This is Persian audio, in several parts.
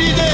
Andy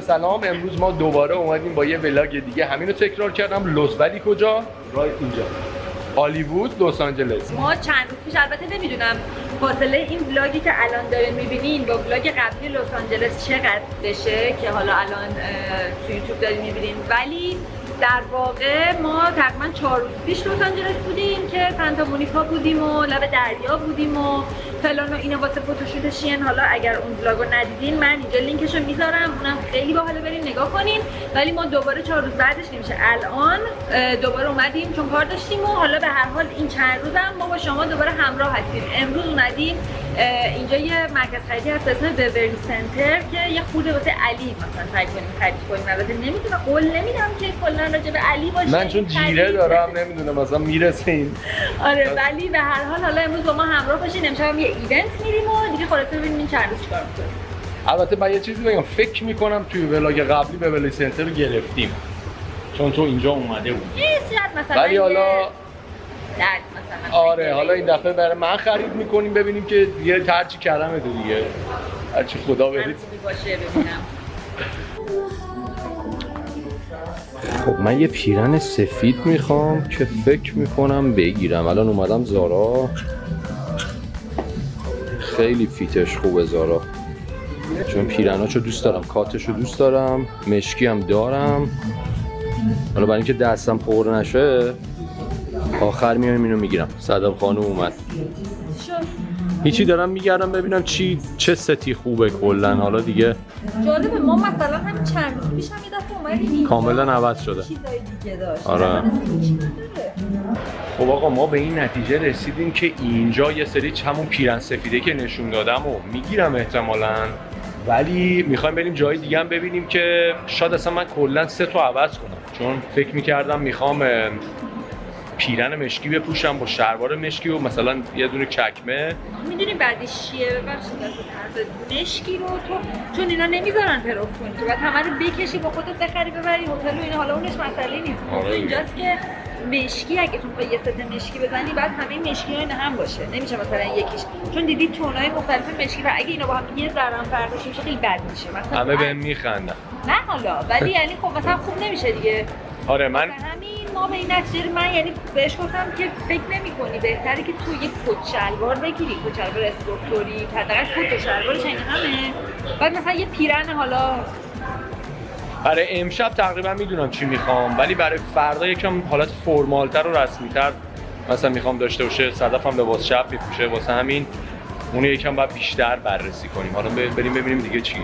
سلام امروز ما دوباره اومدیم با یه ولاگ دیگه. همین رو تکرار کردم. لس ولی کجا؟ رای اینجا. هالیوود لس آنجلس. ما چند روز پیش البته نمی‌دونم فاصله این ولاگی که الان دارین می‌بینین با ولاگ قبلی لس آنجلس چقدر بشه که حالا الان تو یوتیوب دارین می‌بینین. ولی در واقع ما تقریبا چهار روز پیش لس آنجلس بودیم که سانتا مونیکا بودیم و لب دریا بودیم و فلان و اینو واسه فوتوشوت شین. حالا اگر اون ولاگو ندیدین من اینجا لینکشو می‌ذارم. اونم خیلی باحاله برین نگاه کنین. ولی ما دوباره چهار روز بعدش نمیشه. الان دوباره اومدیم چون کار داشتیم و حالا به هر حال این چند روزم ما با شما دوباره همراه هستیم. امروز اومدیم اینجا یه مرکز خریدی هست به اسم ببرلی سنتر که یه خورده واسه علی مثلا سعی کنیم خرید کنیم. البته نمی‌تونم قول نمیدم که کلا راجع به علی باشه. من چون. جیره دارم نمی‌دونم مثلا می‌رسه این آره ولی به هر حال حالا امروز با ما همراه باشین. امشب هم یه ایونت میریم و دیگه خلاصه ببینیم این چند روز چیکار می‌کنیم. البته من یه چیزی بگم. فکر می‌کنم توی ولاگ قبلی به ولی سنتر رو گرفتیم. چون تو اینجا اومده بود مثلا ولی حالا مثلا. آره حالا این دفعه برای من خرید می‌کنیم ببینیم که دیگه هرچی کرمه دیگه. هرچی خدا برید خوبی باشه ببینم. خب من یه پیرن سفید می‌خوام که فکر می‌کنم بگیرم. الان اومدم زارا. خیلی فیتش خوبه زارا. چون پیرناشو دوست دارم کاتشو دوست دارم مشکی هم دارم. حالا برای اینکه دستم پر نشه آخر میایم اینو می‌گیرم. صدم خانم اومد. هیچی دارم میگردم ببینم چی چه ستی خوبه کلا. حالا دیگه جالبه ما مثلا همین چند روز پیش هم یه دفعه اومدیم. کاملا عوض شده. دیگه داشت. آره. خب آقا ما به این نتیجه رسیدیم که اینجا یه سری همون پیرن سفیده که نشون دادم و می‌گیرم احتمالا. ولی می‌خوایم بریم جای دیگه هم ببینیم که شاید اصلا من کلا سه تا عوض کنم. چون فکر می‌کردم می‌خوام پیرن مشکی بپوشم با شلوار مشکی و مثلا یه دونه چکمه. می‌دونی بعدش چیه؟ ببخشید از مشکی رو تو چون اینا نمی‌ذارن پروف کنی تو بعد همه رو بکشی با خودت بخری ببری هتل و اینا حالا اونش مسئله نیست. آره. اینجاست که مشکی اگه تو می‌خوای یه ست مشکی بزنی بعد همه مشکی ها هم باشه. نمیشه مثلا یکیش چون دیدی تونای مختلف مشکی و اگه اینا با هم یه ذره هم فرق داشته باشه خیلی بد میشه. مثلا همه بهم میخندن. نه حالا ولی یعنی خب مثلا خوب نمیشه دیگه. آره من همین ما به این نتیجه من یعنی بهش گفتم که فکر نمی کنی بهتره که تو یه کت شلوار بگیری کت شلوار اسپورتوری حداقل کت این همه. بعد مثلا یه پیرن حالا. برای امشب تقریبا می‌دونم چی می‌خوام ولی برای فردا یکم حالت فرمالتر و رسمیتر مثلا می‌خوام داشته باشه. صدفم لباس شب میپوشه واسه همین. اونو یکم باید بیشتر بررسی کنیم. حالا بریم ببینیم دیگه چی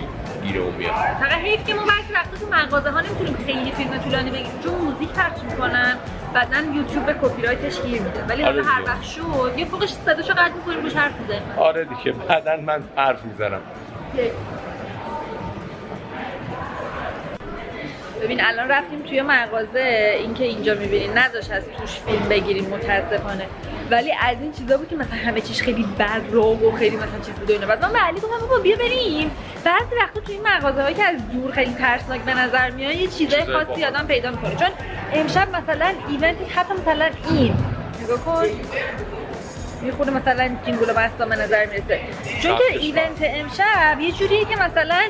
گیره و میاد. فقط حیف که ما بعضی وقتا تو مغازه ها نمی‌تونیم خیلی فیلم طولانی بگیریم. چون موزیک پخش می‌کنن بعدا یوتیوب به کپی رایتش گیر میده. ولی آره حالا هر. وقت شد. یه فوقش صداشو قطع می‌کنیم روش حرف می‌زنیم. آره دیگه. بعدا من حرف می‌زنم. ببین الان رفتیم توی مغازه. اینکه اینجا می‌بینین نداشت از توش فیلم بگیریم متاسفانه. ولی از این چیزا بود که مثلا همه چیز خیلی براق و خیلی مثلا چیز بود و اینا. بعد من به علی گفتم بابا بیا بریم. بعضی وقتا توی این مغازه هایی که از دور خیلی ترسناک به نظر میاد یه چیزای خاصی. آدم پیدا می‌کنه. چون امشب مثلا ایونتی حتی مثلا این نگاه کن. یه خورده مثلا جینگول بستا به نظر می‌رسه. چون که ایونت امشب یه جوریه که مثلا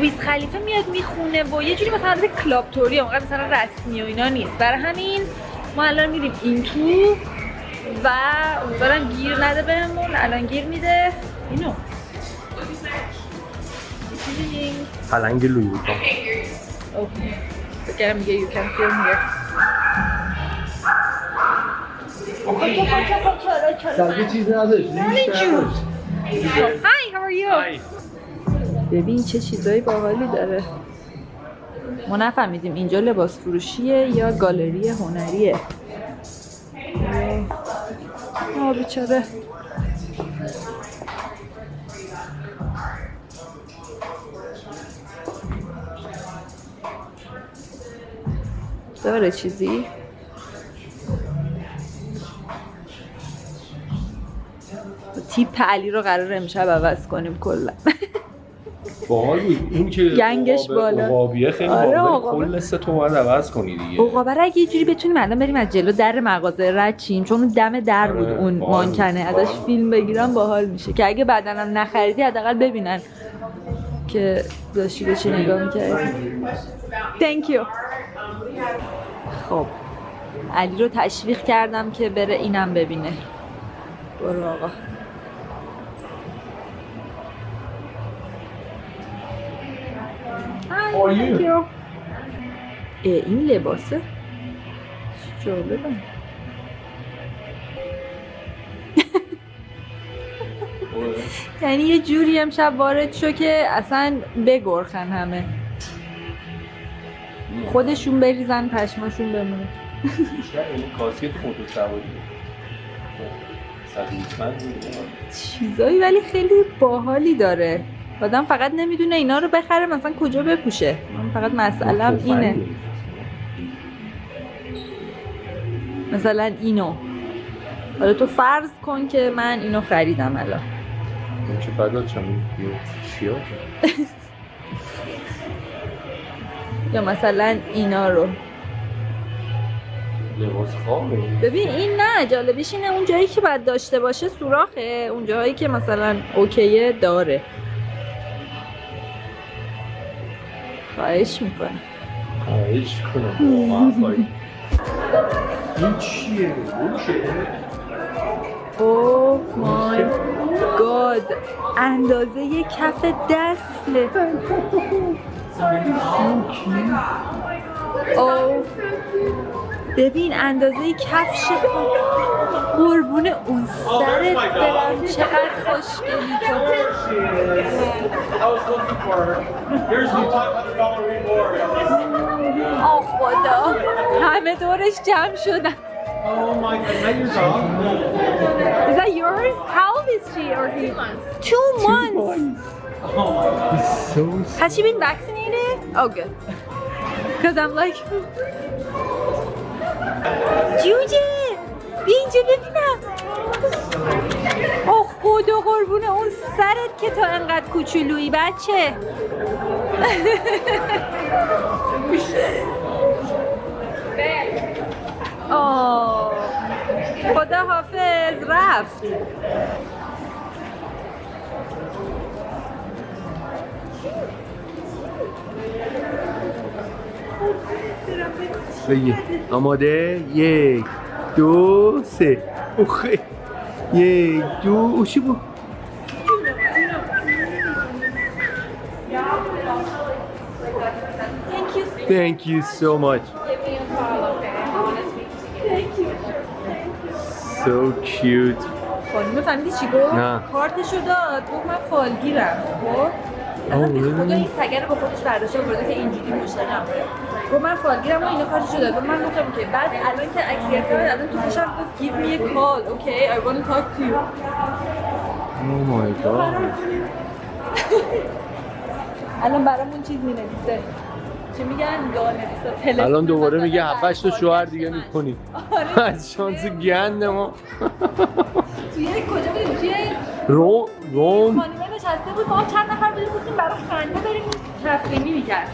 ویز خلیفه میاد می‌خونه و یه جوری مثلا کلاب توری اونقدر مثلا رسمی و اینا نیست. برای همین ما الان میریم این تو. و امیدوارم گیر نده بهمون الان گیر میده اینو؟ پلنگ اوه. فکر کردم میگه you can film here سرگه چیز نداشت. Hi, how are you? های ببین چه چیزایی باحالی داره ما نفهمیدیم اینجا لباس فروشیه یا گالری هنریه آه بیچاره داره چیزی؟ تیپ علی رو قرار امشب عوض کنیم کلا باحال بود که گنگش بالا. عقابیه خیلی آره، عقابه. کل سه تو باید عوض کنی دیگه. عقابه اگه یه جوری بتونیم الان بریم از جلو در مغازه رد چیم چون اون دم در بود آره، اون بود، مانکنه. ازش. فیلم بگیرم باحال میشه. که اگه بعدنم نخریدی حداقل ببینن که داشتی به چی نگاه می‌کردی. Thank you. خب. علی رو تشویق کردم که بره اینم ببینه. برو آقا. Hi, How are thank you? اه، این لباسه جالبه یعنی یه جوری امشب وارد شو که اصلا بگرخن همه. خودشون بریزن پشماشون بمونه. این کاسکت سواری. چیزایی ولی خیلی باحالی داره. آدم فقط نمی‌دونه اینا رو بخره مثلا کجا بپوشه. من فقط مسئلم اینه. مثلا اینو. حالا تو فرض کن که من اینو خریدم الان. چه چیا یا مثلا اینا رو. لباس خوابه. ببین این نه جالبیش اینه اون جایی که باید داشته باشه سوراخه. اون جایی که مثلا اوکیه داره. خواهش می‌کنم خواهش کنم واقعا. این چیه؟ اون چیه؟ او مای گاد اندازه یه کف دسته او ببین اندازه کفش قربون اون سرت برم چقدر خوشگلی تو I was looking for her. Here's the $500 reward. آه خدا همه دورش جمع شدن Oh my god, is that your dog? Is that yours? How old is she or he? Two months. So Has she been vaccinated? Oh, good. Because I'm like, جوجه بیا اینجا ببینم. اوه خدا قربونه اون سرت که تا انقدر کوچولویی بچه. آه خدا حافظ رفت. بگی آماده؟ یک دو سه. اوخه یک دو. اوشی بو Thank you. So much. So cute. خانم فهمیدی چی گفت؟ نه. کارتشو داد. گفت من فالگیرم. خب؟ اصلا به? خدا این سگه رو با خودش برداشته آورده که اینجوری مشتری نبره گفت من فالگیرم و اینا کارتشو داد گفت من گفتم که بعد الان که اکسیت کرد الان تو گوشم گفت give me a call. Okay I want to talk to you. Oh my god. الان برامون چیز می نویسه چی میگن؟ نویسه. الان دوباره میگه 7 تا شوهر دیگه. می‌کنی آره. از شانس گند ما. توی کجا بودیم؟ توی رو روم خانومه نشسته بود. ما چند نفر بودیم گفتیم برای خنده بریم. تفریمی می‌کرد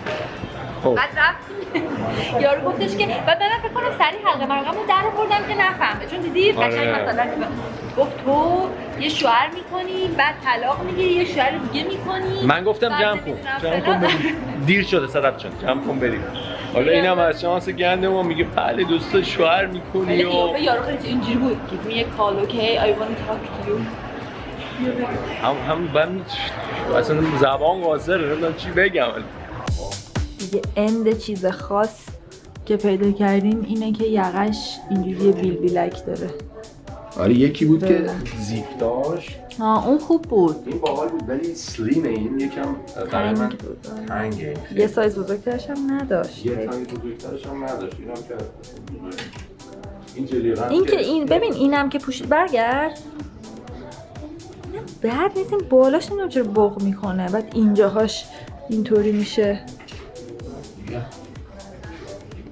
بعد رفتیم یارو گفتش که بعد من فکر کنم سری حلقه مرقمو در آوردم که نفهمه. چون دیدی قشنگ آره. مثلا گفت تو یه شوهر می‌کنی بعد طلاق می‌گیری یه شوهر دیگه می‌کنی. من گفتم جمع کن. جمع. کن دیر شده صدف جان. جمع کن بریم. حالا اینم از شانس گند ما میگه بله دوست شوهر می‌کنی ولی و یارو خیلی اینجوری بود. Call okay? I want to talk to you. هم هم من اصلا زبان قاصره. نمی‌دونم چی بگم. دیگه اند چیز خاص که پیدا کردیم اینه که یقش اینجوری بیل بیلک داره. آره یکی بود که. زیپ داشت. آه اون خوب بود. این باحال بود ولی سلیمه این یکم برای من. تنگه. یه سایز بزرگترش هم نداشت. یه تایی بزرگترش هم نداشت. اینم که این این که این ببین اینم که پوشید برگرد. بد نیست این بالاش نمی‌دونم چرا بغ می‌کنه. بعد اینجاهاش اینطوری میشه.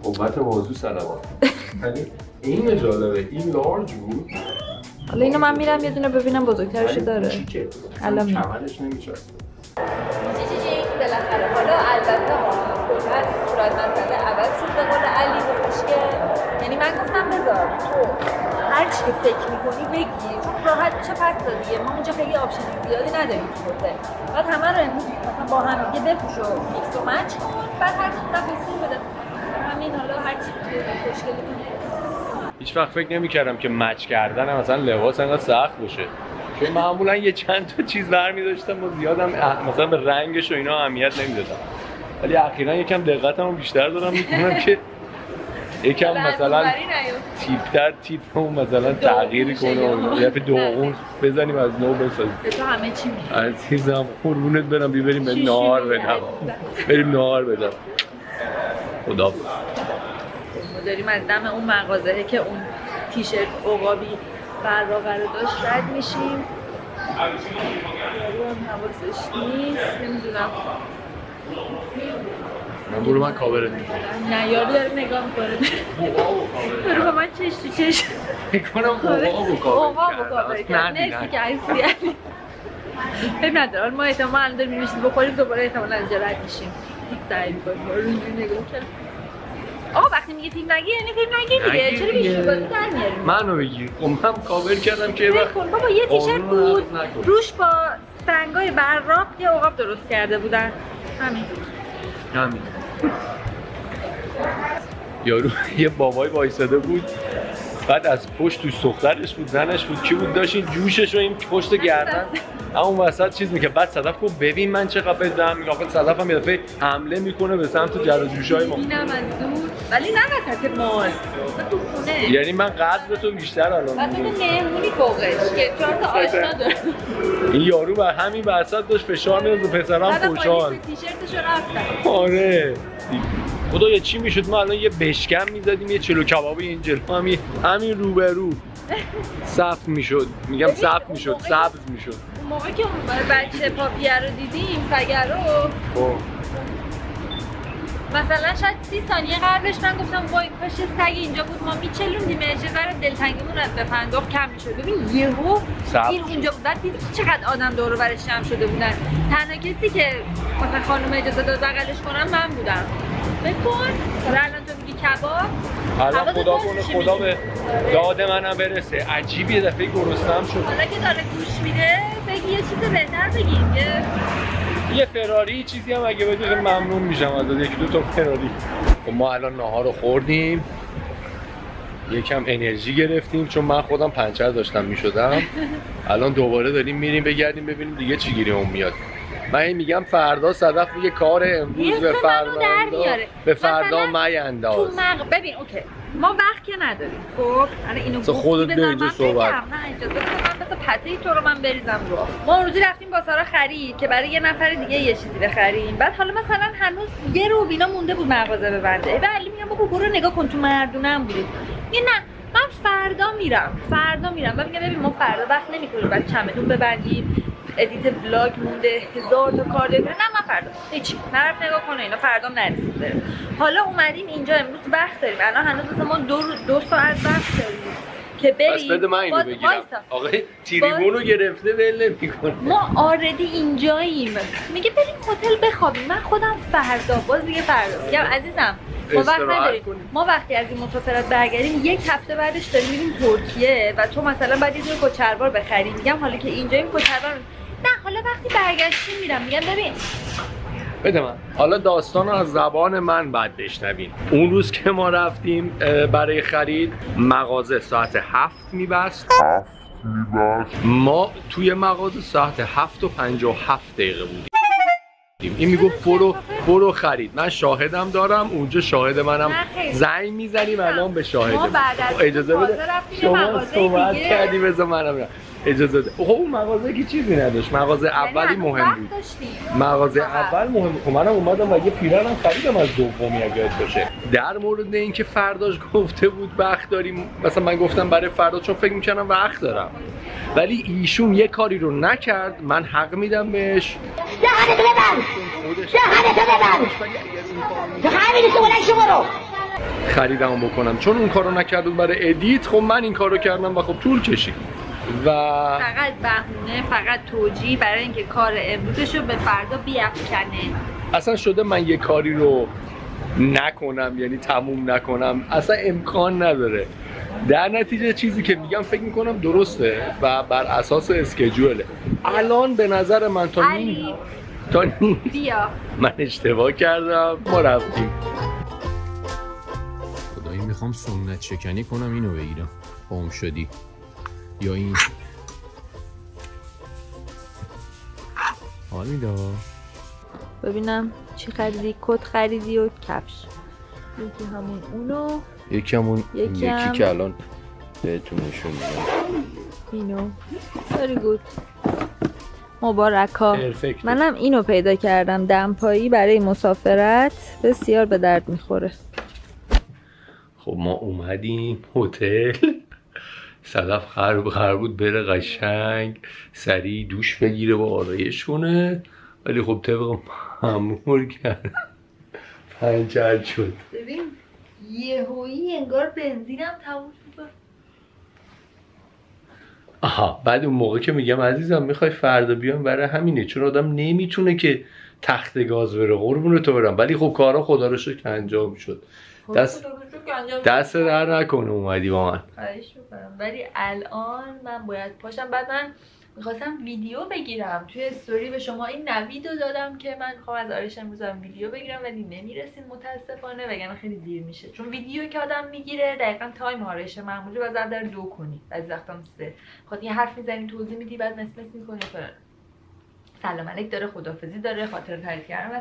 قوت بازو ولی این جالبه این large بود. حالا اینو من میرم یه دونه ببینم بزرگترش داره. الان. کمرش نمیشه بالاخره حالا البته کلا صورت مسئله عوض شد به قول علی گفتش که یعنی من گفتم بذار تو هر چی فکر می‌کنی بگی چون راحت میشه پس دادیه ما اونجا خیلی option زیادی نداریم هتل بعد همه رو امروز مثلا با هم دیگه بپوش و میکس و match کن. بعد هر چی بسیر بده. همین حالا هر چی خوشگلی هیچ وقت فکر نمی‌کردم که مچ کردن مثلا لباس انقدر سخت باشه. چون معمولا یه چند تا چیز برمی داشتم و زیادم مثلا به رنگش و اینا اهمیت نمی‌دادم. ولی اخیرا یکم دقتمو بیشتر دارم می‌کنم که یکم مثلا تیپتر تیپ اون مثلا تغییر کنه. و یه دفعه دوغون بزنیم از نو بسازیم. به تو همه چی میشه عزیزم قربونت برم بریم چی نهار بدم. بریم نهار بدم. خدا. ما داریم از دم اون مغازه که اون تیشرت براقه رو داشت رد میشیم. یارو هم حواسش نیست. نمی‌دونم. برو من کاورت می‌کنم. نه یارو داره نگاه می‌کنه. برو با من چش تو چش. فکر کنم اوقا با اوقا کاور کرد. نه. که عزیزی علی فکر نداره ما احتمال الان داریم میشیم بخوریم دوباره احتمال از رد میشیم. سعی می‌کنیم رو نگاه کرد آقا وقتی میگه فیلم نگی یعنی فیلم نگی دیگه. چرا. بیشتر بازی در منو بگیر خب من کاور کردم که وقت بابا یه تیشرت بود. روش با سنگای براق یه عقاب درست کرده بودن. همین. همین. یارو یه بابای وایساده بود بعد از پشت توش دخترش بود زنش بود کی بود؟ داشت این جوشش رو این پشت گردن. اون وسط چیز میگه بعد صدف گفت ببین من چقدر بدم میگه آخه صدف هم یه حمله می‌کنه به سمت جر جوشای ما اینم از دور ولی نه وسط مال تو خونه. یعنی من قدر تو بیشتر الان می‌دونم. مهمونی فوقش که چهار تا آشنا داره. این یارو بر همین وسط داشت فشار می‌داد به پسرام بعدم خوشحال. تیشرتشو آره. خدایا چی می‌شد؟ ما الان یه بشکم می‌زدیم یه چلو کبابی این جلو همین همین روبرو. سفت می‌شد. میگم اون می‌شد سبز می‌شد. موقع که اون بچه پاپیه رو دیدیم سگر رو. خب. مثلا شاید سی ثانیه قبلش من گفتم وای کاش سگ اینجا بود ما میچلوندیمش یه ذره دلتنگیمون از بفندق کم می‌شد. ببین یهو این اونجا بود. بعد دیدی چقدر آدم دور و برش جمع شده بودن. تنها کسی که مثلا خانم اجازه داد بغلش کنم من بودم. فکر کن. حالا الان تو میگی کباب؟ الان خدا کنه خدا. به داد منم برسه. عجیب یه دفعه گرسنم شد. حالا که داره گوش میده بگی یه چیز بهتر بگیم یه یه فراری چیزی هم اگه بدی خیلی ممنون میشم از یکی دو تا فراری. خب ما الان نهار رو خوردیم. یکم انرژی گرفتیم چون من خودم پنچر داشتم می‌شدم. الان دوباره داریم میریم بگردیم ببینیم دیگه چی گیرمون میاد. من این میگم فردا صدف میگه کار امروز یه به فردا. به فردا میانداز تو مغ... ببین اوکی. ما وقت که نداریم. خب الان اینو تو گفتی خودت بذار من صحبت. بگم. نه اجازه بده. من بذار پته تو رو من بریزم رو. ما روزی رفتیم با سارا خرید که برای یه نفر دیگه یه چیزی بخریم. بعد حالا مثلا هنوز یه رو بینا مونده بود مغازه ببنده. ای علی میگم بابا برو نگاه کن تو مردونه بود یه نه من فردا میرم. فردا میرم. و میگم ببین ما فردا وقت نمی‌کنیم بعد چمدون ببندیم. ادیت ولاگ مونده هزار تا کار داریم نه من فردا هیچی. نرفت نگاه کنه اینا فردا نرسید حالا اومدیم اینجا امروز وقت داریم. الان هنوز ما دو, دو ساعت وقت داریم که بریم. بده من اینو بگیرم. آقای تریبون رو گرفته ول نمی‌کنه. ما آردی اینجاییم. میگه بریم هتل بخوابیم. من خودم فردا باز دیگه فردا. میگم عزیزم ما وقت نداریم. ما وقتی از این مسافرت برگردیم یک هفته بعدش داریم میریم ترکیه و تو مثلا باید یه دونه کچلوار بخری میگم حالا که اینجاییم کچلوار نه حالا وقتی برگشتیم میرم میگم ببین. بده من. حالا داستان از زبان من بعد بشنوین اون روز که ما رفتیم برای خرید مغازه ساعت هفت میبست. ما توی مغازه ساعت هفت و پنجاه و هفت دقیقه بودیم. این می‌گفت برو برو خرید. من شاهدم دارم اونجا شاهد منم. زنگ می‌زنیم الان به شاهد ما بعد از اجازه بده. شما صحبت. کردی بذار منم. اجازه ده. خب اون مغازه که چیزی نداشت. مغازه اولی یعنی مهم بود. مغازه اول مهم بود. خب منم اومدم و یه پیرنم خریدم از دومی اگه یاد باشه. در مورد اینکه فرداش گفته بود وقت داریم مثلا من گفتم برای فردا چون فکر می‌کنم وقت دارم. ولی ایشون یه کاری رو نکرد. من حق میدم بهش. دهنتو ببند. خودش دهنتو ببند. ولی اگر این کارو تو همینی که بلند شو برو. خریدم بکنم. چون اون کارو نکرد برای ادیت خب من این کارو کردم و خب طول کشید. و فقط بهونه فقط توجیه برای اینکه کار امروزش رو به فردا بیافکنه. اصلا شده من یه کاری رو نکنم یعنی تموم نکنم. اصلا امکان نداره. در نتیجه چیزی که میگم فکر می‌کنم درسته و بر اساس اسکجوله الان به نظر من تا نیم تا نیم بیا. من اشتباه کردم. ما رفتیم. خدایی می‌خوام سنت شکنی کنم اینو بگیرم. قوم شدی. یا این حال میده. ببینم چی خریدی کت خریدی و کفش. یکی همون اونو یکمون یکی هم- یکی که الان بهتون نشون میدم اینو. Very good. مبارکا. پرفکت منم اینو پیدا کردم. دمپایی برای مسافرت. بسیار به درد می‌خوره. خب ما اومدیم هتل. صدف خرب بود بره قشنگ سریع دوش بگیره با آرایش کنه ولی خب طبق معمول کرد پنچر شد. ببین یهویی انگار بنزینم تموم شد آها بعد اون موقع که میگم عزیزم می‌خوای فردا بیام برای همینه. چون آدم نمی‌تونه که تخت گاز بره قربون تو برم. ولی خب کارا خدا رو شکر که انجام شد. دست دست در نکنه اومدی با من. ولی الان من باید پاشم. بعد من می‌خواستم ویدیو بگیرم. توی استوری به شما این نوید رو دادم که من می‌خوام از آرایش امروز هم ویدیو بگیرم ولی نمی‌رسیم متاسفانه. وگرنه خیلی دیر میشه. چون ویدیو که آدم می‌گیره دقیقا time آرایش معمولی رو ضرب در دو کنی. بعضی وقتا سه. خود یه حرف می‌زنی توضیح میدی بعد مس مس می‌کنی. فلان سلام علیک داره خدافظی داره خاطره تعریف کردن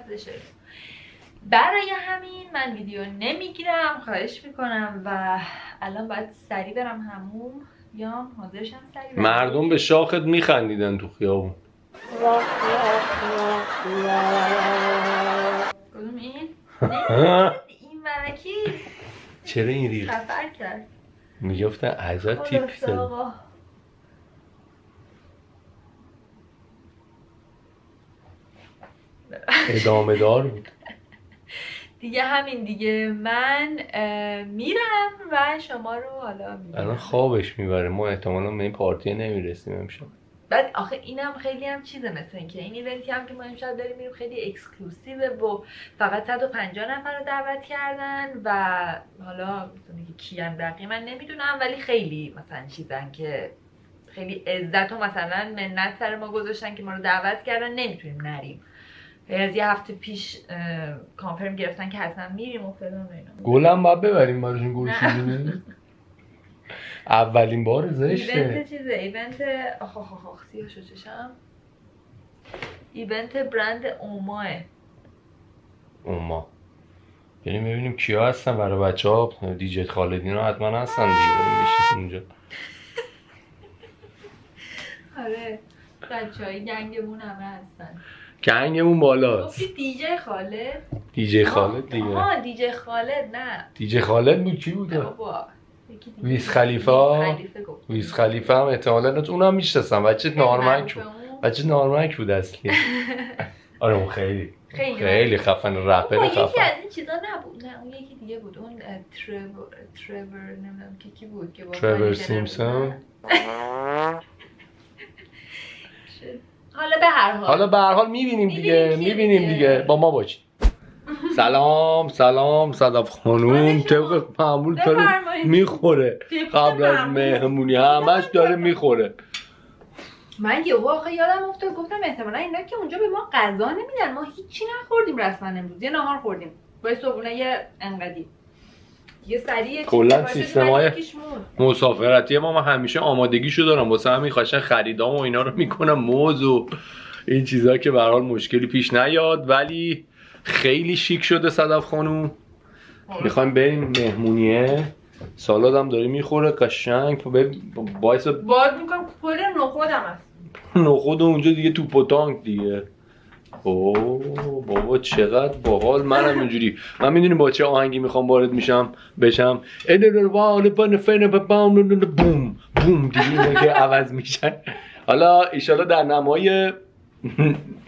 برای همین من ویدیو نمی‌گیرم خواهش می‌کنم و الان باید سریع برم هموم. بیام حاضرشم سریع برم. مردم به شاخت میخندیدن تو خیابون. کدوم این؟ این چرا این ریخت؟ سفر کرد. می‌گفتن ازت تیپ زد. ادامه دار بود. دیگه همین دیگه. من میرم و شما رو حالا الان می‌بینم خوابش می‌بره. ما احتمالا به این پارتی نمی‌رسیم امشب. بعد آخه اینم خیلی هم چیزه مثل اینکه این ایونتی هم که ما امشب داریم میریم خیلی اکسکلوسیوه و فقط 150 نفر رو دعوت کردن و حالا مثلا کیم دقیقا من نمی‌دونم ولی خیلی مثلا چیزن که خیلی عزت و مثلا منت سر ما گذاشتن که ما رو دعوت کردن. نمی‌تونیم نریم. از یه هفته پیش کانفرم گرفتن که حتما میریم و فلان گلم باید ببریم براشون گل اولین بار ایونت زشته چیزه؟ ایونت آخ آخ آخ سیاه چشم. ایونت برند اوماه. اوما بریم ببینیم کیا هستن برای بچه ها دیجت خالدین ها حتما هستن دیگه. بشین اونجا. آره. بچه های gang مون همه هستن. gang مون بالاست گفتی دیجی خالد؟ دیجی خالد دیگه. آها دیجی خالد نه. دیجی خالد بود؟ کی بود؟ بابا یکی دیگه. ویز خلیفه؟ ویز خلیفه گفت. ویز خلیفه هم احتمالا اونم می‌شناسم. بچه نارمک بود. بچه نارمک بود اصلی. آره اون خیلی. خیلی خیلی خفن رپر بابا یکی خفن. از این چیزا نبود. نه اون یکی دیگه بود. اون اه، ترور ترور نمی‌دونم کی کی بود که ترور؟ جنر بود. حالا به هر حال. حالا به هر حال می‌بینیم دیگه می‌بینیم دیگه. با ما باشید. سلام سلام صدف خانوم؟ طبق معمول داره. می‌خوره. قبل از. مهمونی همش داره می‌خوره. من یهو آخه یادم افتاد گفتم احتمالا اینا که اونجا به ما غذا نمیدن. ما هیچی نخوردیم رسما امروز. یه نهار خوردیم. با یه صبحونه یه انقدی. یه سریع کلاً سیستم‌های مسافرتی ما من همیشه آمادگیشو دارم. واسه همین خواهشن خریدام و اینا رو می‌کنم. موز و این چیزها که به حال مشکلی پیش نیاد. ولی خیلی شیک شده صدف خانوم. می‌خوایم بریم. مهمونیه. سالاد هم داره می‌خوره. قشنگ. باعث باد می‌کنم. کل نخودم هست. نخود اونجا دیگه تو پتانک دیگه. اوه بابا چقدر باحال منم اینجوری. من می‌دونی با چه آهنگی می‌خوام وارد میشم بشم. بوم بوم دیگه که عوض میشن حالا ایشالا در نمای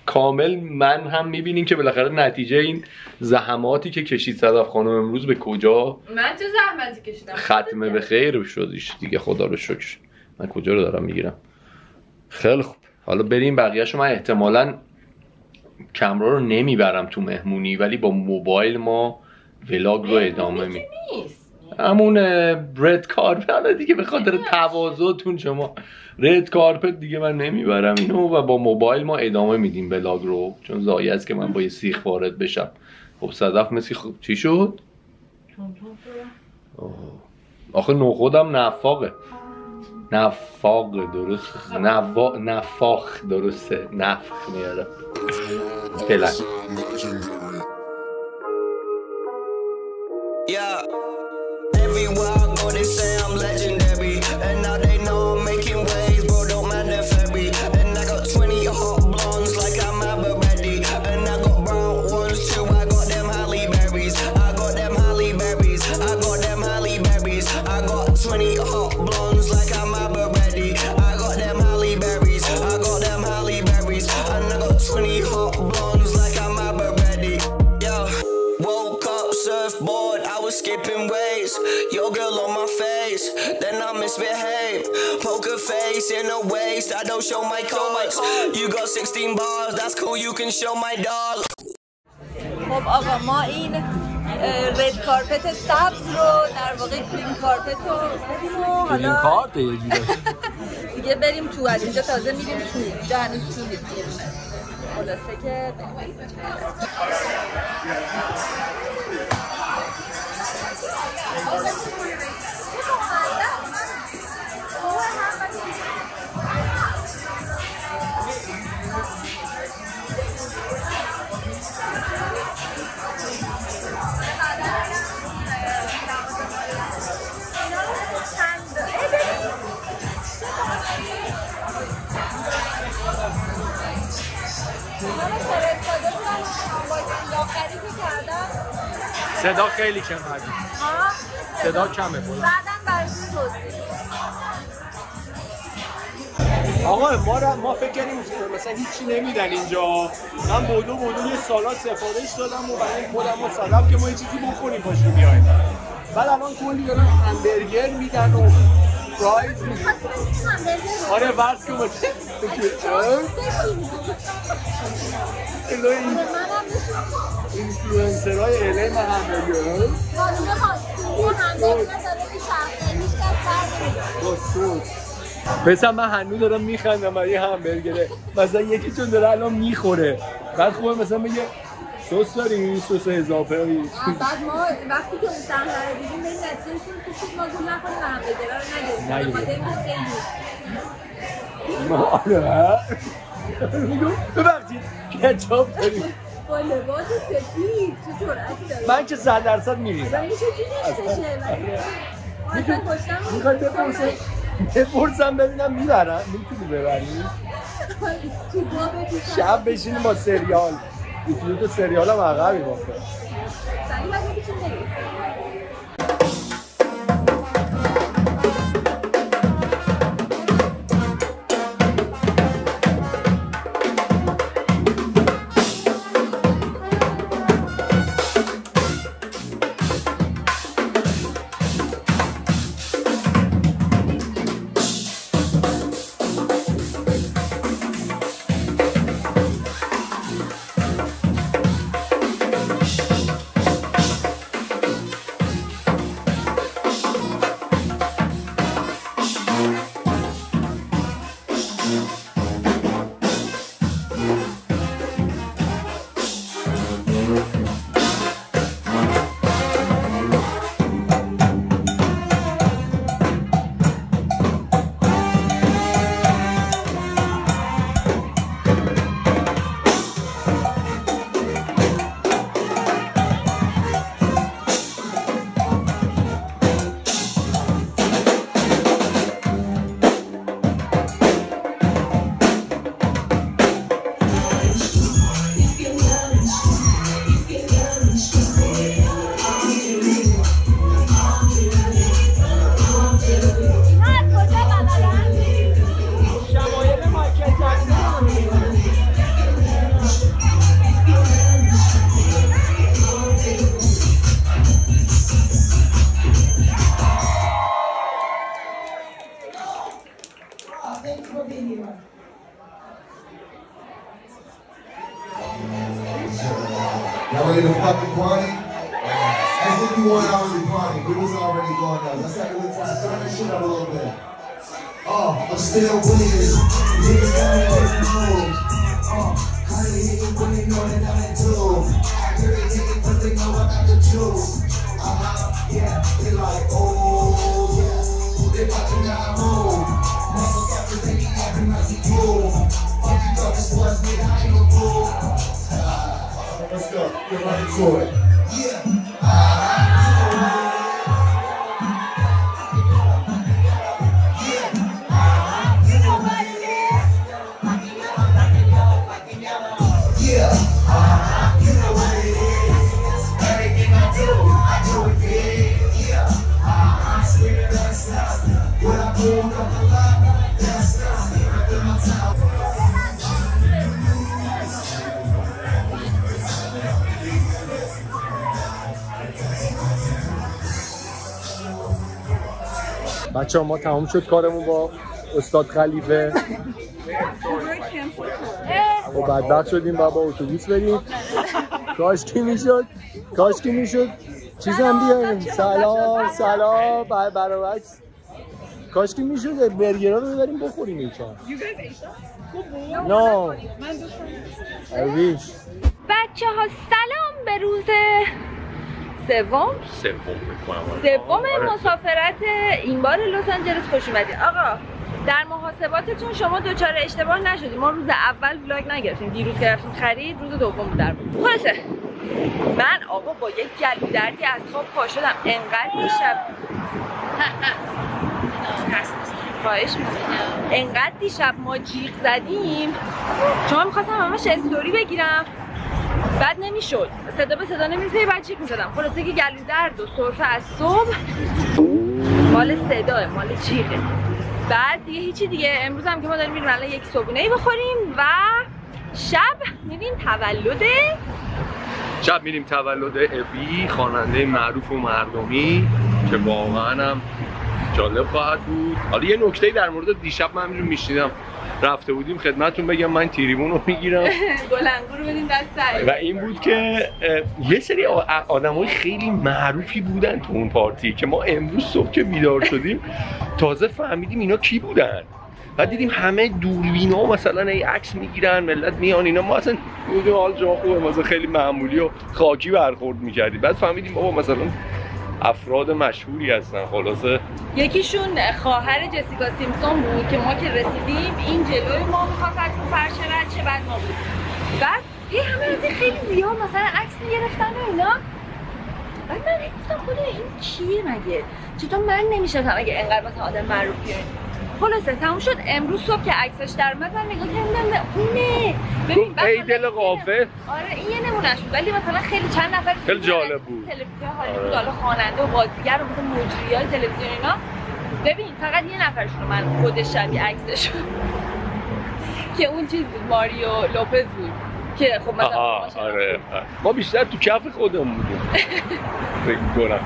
کامل من هم می‌بینیم که بالاخره نتیجه این زحماتی که کشید صدف خانم امروز به کجا؟ من چه زحمتی کشیدم؟ ختمه به خیر شدیش دیگه خدا رو شکر. من کجا رو دارم می‌گیرم؟ خیلی خوب. حالا بریم بقیهشو من احتمالا کمرا رو نمی‌برم تو مهمونی ولی با موبایل ما ولاگ رو ادامه می همون رد کارپت حالا دیگه به خاطر تواضعتون شما. رد کارپت دیگه من نمی‌برم اینو و با موبایل ما ادامه میدیم ولاگ رو. چون زایی است که من با یه سیخ وارد بشم. خب صدف مثل خ- چی شد؟ آخه نخودم نفاقه. نفاقه درست. نفاخ درسته نفخ میاره فعلا a waist, I don't show my cards. You got 16 bars, that's cool, you can show my dog. خب آقا ما این اه، رد کارپت سبز رو در واقع کلین کارپت رو اومدیم و حالا دیگه بریم تو از اینجا تازه میریم تو اینجا هنوز تو نیستیم خلاصه که صدا خیلی کم هست. صدا کمه بلند. بعدم براتون توضیح آقا ما را ما فکر کردیم مثلا هیچی نمیدن اینجا. من بودو بودو یه سالاد سفارش دادم و برای خودم و صدف که ما یه چیزی بخوریم پاشیم بیایم. بعد الان کلی دارن همبرگر میدن و فرایز میدن آره ورز که مثلا اینا این اینفلوئنسرهای LA من همبرگر با سس پسر من هنوز دارم میخندم برای یه همبرگره. مثلا یکی چون داره الان می‌خوره. بعد خوبه مثلا میگه سس داری سس اضافه ای بعد ما وقتی که اون صحنه رو دیدیم به این نتیجه رسیدیم ما گول نخوریم رو نگیریم اینکه خیلی ما آره میگم ببخشید کچاپ داریم. با لباس سفید چه جرأتی داره؟ من که صد درصد میریزم. ولی چه جوری نشتشه ولی اصلا پشتم می‌خوای بپرسم بپرسم ببینم می‌برم؟ می‌تونی ببری؟ تو شب بشینیم با سریال. یکی تا سریال هم عقبی باشه more than I'm into. Period, taking because they know I got the juice. Uh huh, yeah, they like, oh, yeah, they about to not move. Motherfuckers, they be acting like you cool. Fuck you, this was me, I ain't a fool. Let's go, get right into it. بچه ما تمام شد کارمون با استاد خلیفه. و بدبخت شدیم و با اتوبوس بریم. کاش کی می‌شد؟ کاش کی می‌شد؟ چیز هم بیاریم سلام سلام بر برابکس کاش کی می‌شد؟ برگرا رو ببریم بخوریم یکم نه بچه ها سلام به روز سوم؟ سوم سوم آره. مسافرت این بار لس آنجلس خوش اومدین آقا در محاسباتتون شما دوچار اشتباه نشدیم. ما روز اول ولاگ نگرفتیم. دیروز که رفتیم خرید روز دوم در بود. خلاصه من آقا با یک گلو دردی از خواب پا شدم. انقدر دیشب خواهش می‌کنم. انقدر دیشب ما جیغ زدیم. شما می‌خواستم همش استوری بگیرم. بعد نمی‌شد. صدا به صدا نمیزه بعد چیک می‌زدم. خلاصه که گلو درد و سرفه از صبح. مال صداه مال جیغه بعد دیگه هیچی دیگه. امروز هم که ما داریم میریم الان یک صبحونه ای بخوریم و شب میریم تولد شب میریم تولد ابی خواننده معروف و مردمی که واقعا هم جالب خواهد بود. حالا یه نکته در مورد دیشب من میشنیدم. رفته بودیم خدمتتون بگم من تیریمون رو می‌گیرم. گلنگو رو بدیم دست و این بود که یه سری آدم های خیلی معروفی بودن تو اون پارتی که ما امروز صبح که بیدار شدیم تازه فهمیدیم اینا کی بودن. بعد دیدیم همه دوربینا مثلا ای عکس می‌گیرن ملت میان اینا ما اصلا بودیم حال جا خوبه مثلا خیلی معمولی و خاکی برخورد می‌کردیم. بعد فهمیدیم بابا مثلا افراد مشهوری هستن خلاصه. یکیشون خواهر جسیکا سیمسون بود که ما که رسیدیم این جلوی ما می‌خواست عکس فرش رد شه بعد ما بود. بعد یه همه از خیلی زیاد مثلا عکس می‌گرفتن و اینا. بعد من گفتم خدا این کیه مگه؟ چطور من نمی‌شناسم اگه انقدر مثلا آدم معروفیه؟ خلاصه تموم شد. امروز صبح که عکسش در اومد من نگاه کردم نه اونه ببین ای دل غافل. آره این یه نمونهش بود ولی مثلا خیلی چند نفر خیلی جالب بود. سلبریتی هالیوود حالا خواننده و بازیگر و مثلا مجری های تلویزیون اینا. ببین فقط یه نفرشون رو من خود شبیه عکسش که اون چیز بود ماریو لوپز بود. که خب مثلا آره بود. ما بیشتر تو کف خودمون بودیم. فکر کنم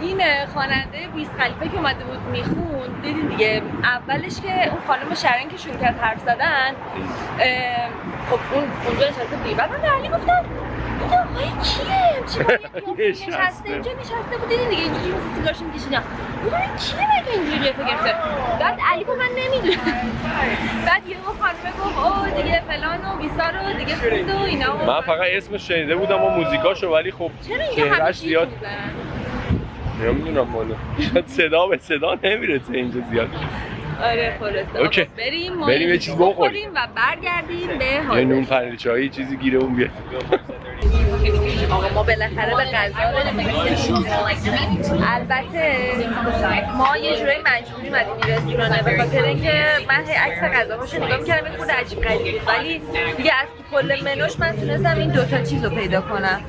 این خواننده بیس خلیفه که اومده بود میخون دیدین دیگه اولش که اون خانم شرین که شروع کرد حرف زدن خب اون اونجا نشسته بود. بعد من به علی گفتم این آقای کیه؟ قیافه نشسته. اینجا نشسته بود. دیدین دیگه اینجوری سیگارش میکشیدم. گفتم این کیه مگه اینجوری قیافه گرفته بعد علی گفت من نمی‌دونم. بعد یه خانمه گفت اوه دیگه فلان و بیسار و دیگه خود و اینا من فقط اسمش شنیده بودم و موزیکاشو ولی خب چرا اینجا همه زیاد؟ نمی‌دونم مالا شاید صدا به صدا نمی‌رسه اینجا زیاد. آره خلاصه. اوکی. بریم ما بریم یه یه چیز بخوریم. و برگردیم به یه حاضر نون پنیرچایی چیزی گیره اون بیاد. آقا ما بالاخره به غذا. البته ما یه جورایی مجبوری اومدیم این رستورانه به خاطر اینکه من عکس غذاهاش رو نگاه می‌کردم یه خورده عجیب غریب ولی دیگه از کل منوش من تونستم این دوتا چیز رو پیدا کنم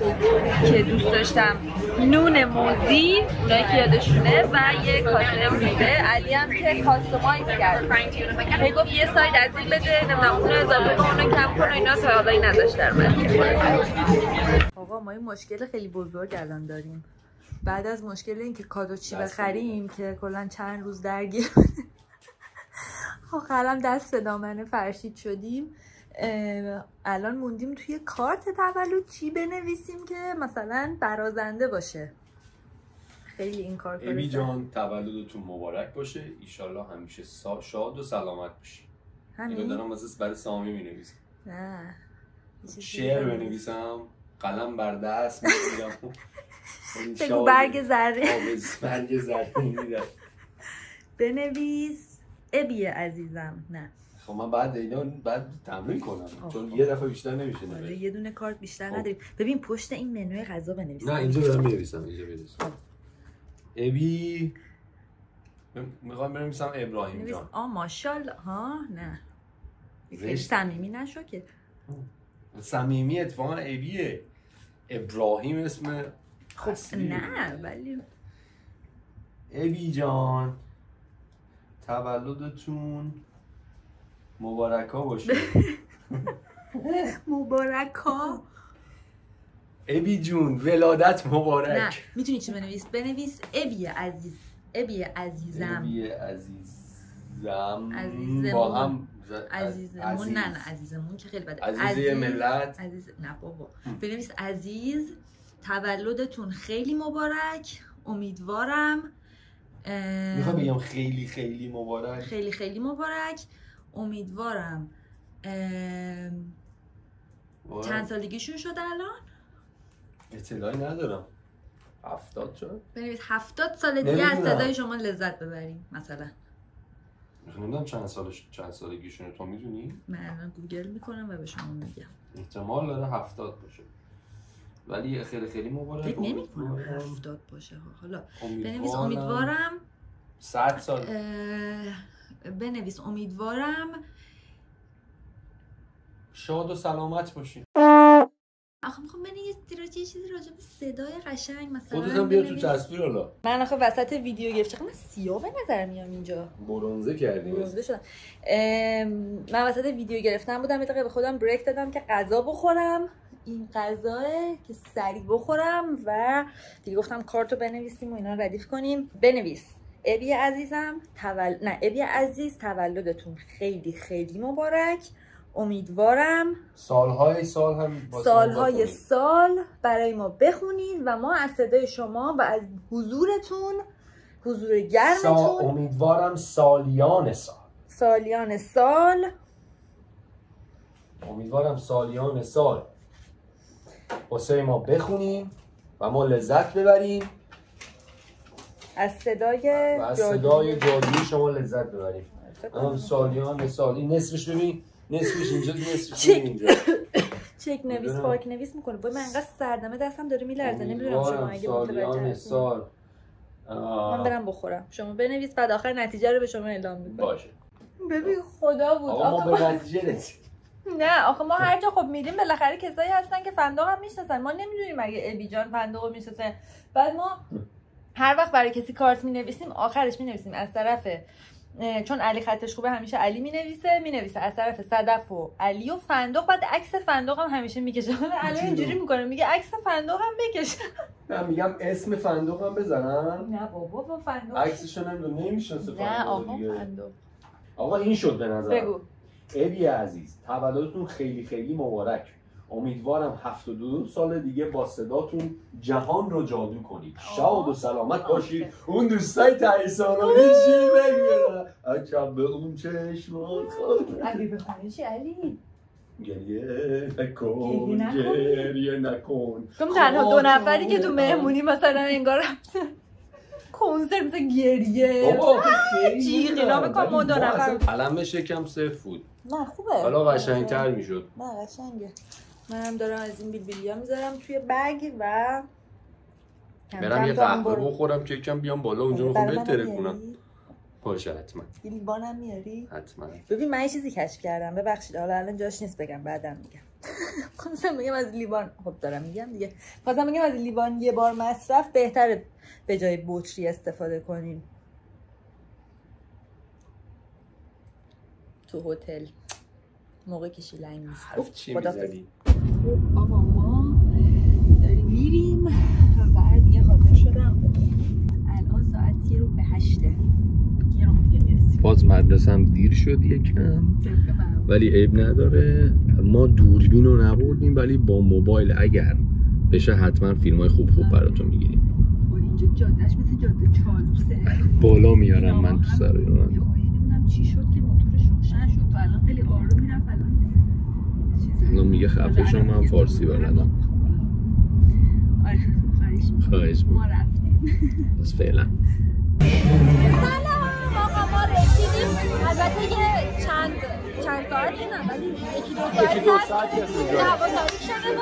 که دوست داشتم نون موزی اونایی که یادشونه و یه کاسه روزه علی هم که کاستومایز کرد هی گفت یه ساید از این بده نمی‌دونم اون اضافه کن کم کن و اینا تا حالا این آقا ما این مشکل خیلی بزرگ الان داریم. بعد از مشکل اینکه کادو چی بخریم که کلا چند روز درگیر آخرم دست دامنه فرشید شدیم. الان موندیم توی کارت تولد چی بنویسیم که مثلا برازنده باشه. خیلی این کار سخت. جان تولدتون مبارک باشه. ایشالله همیشه شاد و سلامت باشی. همین. دارم برای سامی می نویسم نه شعر بنویس. بنویسم. قلم بر دست می‌گیرم. بگو برگ زره برگ زرد می‌گیرم بنویس. ابی عزیزم. نه. خب من بعد اینا بعد تمرین کنم. آه، چون خب. یه دفعه بیشتر نمیشه آره نوشت. یه دونه کارت بیشتر خب. نداریم. ببین پشت این منوی غذا بنویس نه اینجا دارم می‌نویسم اینجا می‌نویسم. ابی. می‌خوام بنویسم ابراهیم جان. آ ماشاءالله. ها نه. خیلی. صمیمی نشو که. صمیمی اتفاقا ابیه ابراهیم اسم خب اصلی. نه ولی ابی جان. تولدتون مبارکا باشه. مبارکا. ابی جون ولادت نه مبارک می‌تونی چی بنویس؟ بنویس ابی عزیز ابی عزیزم. ابی عزیزم. با هم عزیزمون نه نه عزیزمون که خیلی بده. عزیزه ملت. عزیز نه بابا. بنویس عزیز تولدتون خیلی مبارک. امیدوارم می‌خوام بگم خیلی خیلی مبارک. خیلی خیلی مبارک. امیدوارم. چند سالگیشون شده الان؟ اطلاعی ندارم. هفتاد شد. بنویس هفتاد سال دیگه از. صدای شما لذت ببریم مثلا. نمی‌دونم چند سالش چند سالگیشونه تو می‌دونی؟ من الان گوگل می‌کنم و به شما میگم. احتمال داره هفتاد باشه. ولی خیلی خیلی مبارک. فکر نمی کنم امیدوارم- هفتاد باشه. حالا بنویس امیدوارم. صد سال. اه، بنویس امیدوارم. شاد و سلامت باشی آخه می‌خوام بنویس راجع یه چیزی راجع به صدای قشنگ مثلا خودت هم بیا تو تصویر حالا. من آخه وسط ویدیو گرفت. چقدر من سیاه به نظر میام اینجا. برونزه کردی برونزه شدم. من وسط ویدیو گرفتم بودم یه دقیقه به خودم بریک دادم که غذا بخورم. این غذاه که سریع بخورم و دیگه گفتم کارتو بنویسیم و اینا رو ردیف کنیم. بنویس. ابی عزیزم تول... نه ابی عزیز تولدتون خیلی خیلی مبارک. امیدوارم. سالهای سال هم سالهای. سال برای ما بخونید و ما از صدای شما و از حضورتون حضور سا... گرمتون امیدوارم سالیان سال. سالیان سال. امیدوارم سالیان سال واسه ما بخونیم و ما لذت ببریم. از صدای و از. صدای جادویی شما لذت ببریم. فکر اما. سالیان سال. این نصفش ببین. نصفش اینجا نصفش اینجا. چک نویس. پاک نویس می‌کنه. وای من انقدر سردمه دستم داره میلرزه. نمی‌دونم شما اگه متوجه. سال. من برم بخورم. شما بنویس بعد آخر نتیجه رو به شما اعلام می‌کنم. باشه. ببین خدا بود. آقا آخه ما به نتیجه رسید نه آخه ما هر جا خب میریم بالاخره کسایی هستن که فندق هم می‌شناسن. ما نمی‌دونیم اگه ابی جان فندق رو می‌شناسه. بعد ما هر وقت برای کسی کارت می نویسیم آخرش می نویسیم از طرف چون علی خطش خوبه همیشه علی می نویسه می نویسه از طرف صدف و علی و فندق بعد عکس فندق هم همیشه می‌کشه. حالا علی اینجوری می‌کنه. میگه عکس فندق هم بکش من میگم اسم فندق هم بزنم نه بابا با فندق. عکسشو نمی‌دونم نمی‌شناسه نه آقا فندق. آقا این شد به نظر. بگو. ابی عزیز تولدتون خیلی خیلی مبارک. امیدوارم 72 سال دیگه با صداتون جهان رو جادو کنید. شاد و سلامت باشید. اون دوستای ته سالانه چی بگیرن عجب به اون چشمان خود علی بخوانی چی علی. گریه نکن. گریه نکن. تو تنها دو نفری که تو. مهمونی مثلا انگار رفتن کنسرت مثل گریه. بابا خیلی جیغ اینا بکن ما دو نفر. قلمش یکم صفر بود. نه خوبه. حالا قشنگتر می‌شد. نه قشنگه. منم دارم از این بیلبیلیا می‌ذارم توی بگ و برم یه هم قهوه برو. بخورم که یکم بیام بالا اونجا می‌خوام برای منم بهتره کنم؟ باشه حتما. لیوانم میاری؟ حتما. ببین من یه چیزی کشف کردم ببخشید. حالا الان جاش نیست بگم بعدم میگم. خواستم بگم از لیوان خب دارم میگم دیگه. خواستم بگم از لیوان یه بار مصرف بهتره به جای بطری استفاده کنین تو هتل. موقع که شیلنگ نیست. می‌زدی؟ خب آقا ما داریم میریم. و دیگه حاضر شدم. الان ساعت یه رو به هشته یه رو باز مدرسم دیر شد یکم. ولی عیب نداره. ما دوربین رو نبردیم ولی با موبایل اگر بشه حتما فیلم های خوب خوب براتون می‌گیریم. اینجا جادهش مثل جاده چالوسه. بالا میارم من تو سر چی شد که موتورش روشن شد. تو الان خیلی آروم می‌رفت. الان میگه خفه من فارسی بلدم. آره خواهش. خواهش ما. رفتیم بس فعلا سلام آقا ما رسیدیم البته یه چند چند ساعتی نه ولی یکی دو ساعتی هست که. هوا تاریک شده و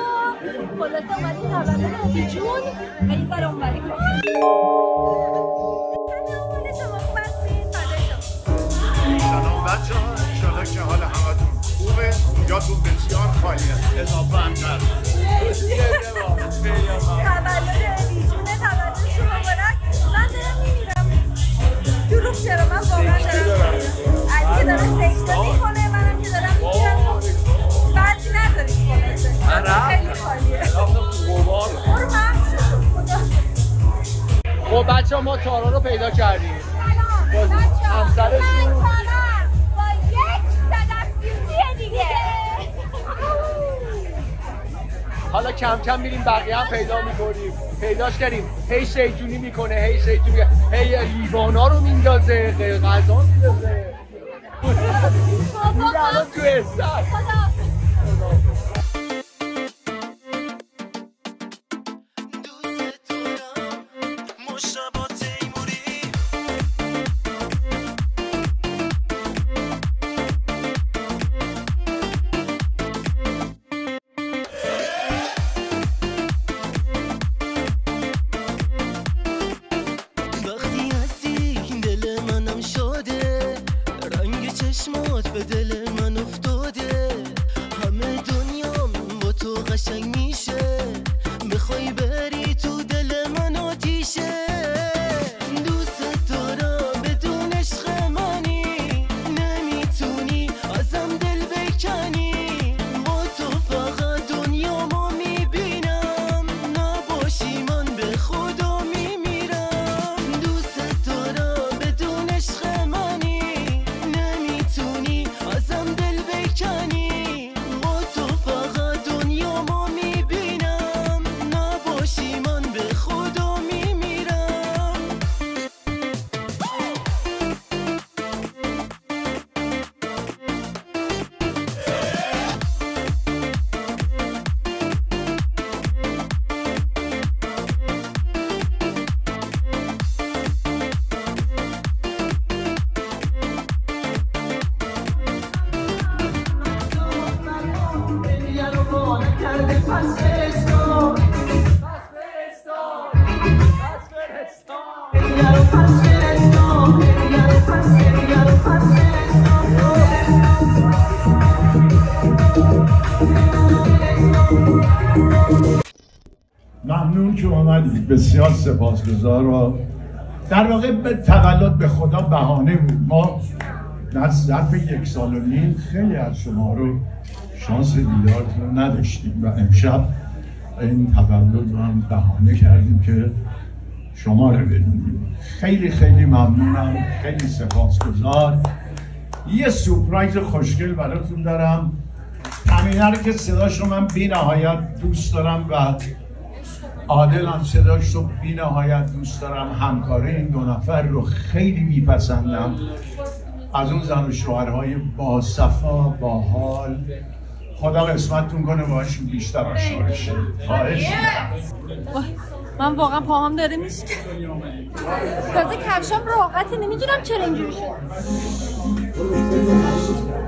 خلاصه اومدیم تولد جون و یه ذره اونوری سلام بچه ها انشالله که حال همتون خوبه؟ جاتون بسیار خالیه. اضافه هم تولد مبارک من دارم میمیرم. دروغ چرا؟ من واقعا دارم میمیرم. علی که داره سکته می‌کنه منم که دارم میمیرم بعدی نداریم خلاصه خیلی خالیه. برو محشو خدا خب بچه ما تارا رو پیدا کردیم. سلام. بچه همسرشون. حالا کم کم میریم بقیه هم پیدا می‌کنیم. پیداش کردیم. هی شیطونی می‌کنه هی شیطونی هی لیوانا رو میندازه غذا میندازه. تو ممنون که اومدید. بسیار سپاسگزار و در واقع به تولد به خدا بهانه بود. ما در ظرف یک سال و نیم خیلی از شما رو شانس دیدارتون نداشتیم و امشب این تولد رو هم بهانه کردیم که شما رو خیلی خیلی ممنونم. خیلی سپاسگزار. یه سورپرایز خوشگل براتون دارم. همینه رو که صداش رو من بی نهایت دوست دارم و عادل هم صداش رو بی نهایت دوست دارم. همکاری این دو نفر رو خیلی میپسندم. از اون زن و شوهرهای با صفا با حال. خدا قسمتتون کنه باشون بیشتر آشنا بشید خواهش. من واقعا پاهام داره میشه. تازه کفشام راحته نمی‌دونم چرا اینجوری شد.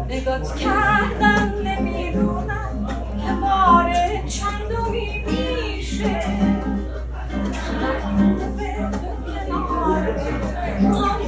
نگات کردم نمی‌دونم که بار چندمی میشه.